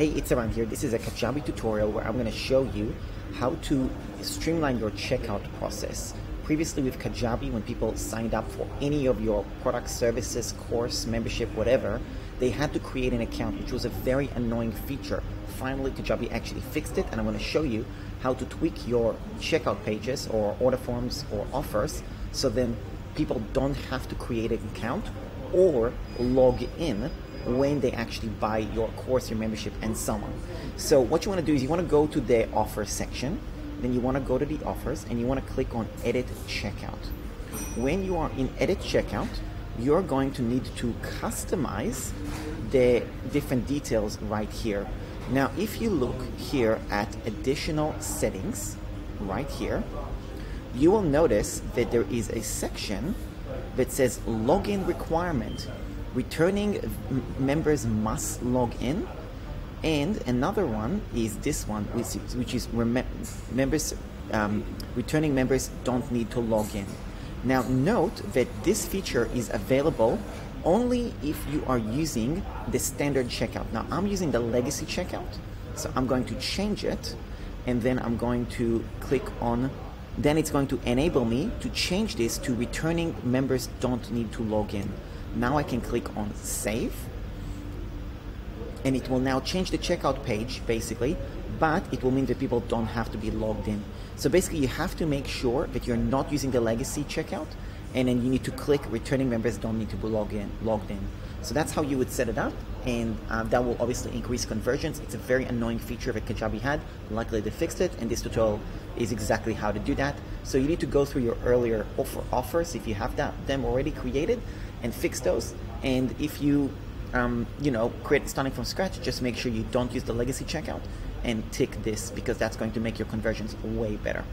Hey, it's Eran here. This is a Kajabi tutorial where I'm going to show you how to streamline your checkout process. Previously with Kajabi, when people signed up for any of your products, services, course, membership, whatever, they had to create an account, which was a very annoying feature. Finally, Kajabi actually fixed it, and I'm going to show you how to tweak your checkout pages or order forms or offers so then people don't have to create an account or log in when they actually buy your course, your membership, and so on. So what you want to do is you want to go to the offer section, then you want to go to the offers, and you want to click on Edit Checkout. When you are in Edit Checkout, you're going to need to customize the different details right here. Now, if you look here at additional settings, right here, you will notice that there is a section that says login requirement returning members must log in. And another one is this one which is, which is members um, returning members don't need to log in. Now note that this feature is available only if you are using the standard checkout. Now i'm using the legacy checkout so i'm going to change it and then i'm going to click on then it's going to enable me to change this to returning members don't need to log in now I can click on save and it will now change the checkout page basically, but it will mean that people don't have to be logged in. So basically you have to make sure that you're not using the legacy checkout and then you need to click returning members don't need to be logged in. Logged in. So that's how you would set it up, and uh, that will obviously increase conversions. It's a very annoying feature that Kajabi had. Luckily, they fixed it, and this tutorial is exactly how to do that. So you need to go through your earlier offer offers if you have that them already created, and fix those. And if you, um, you know, create starting from scratch, just make sure you don't use the legacy checkout and tick this because that's going to make your conversions way better.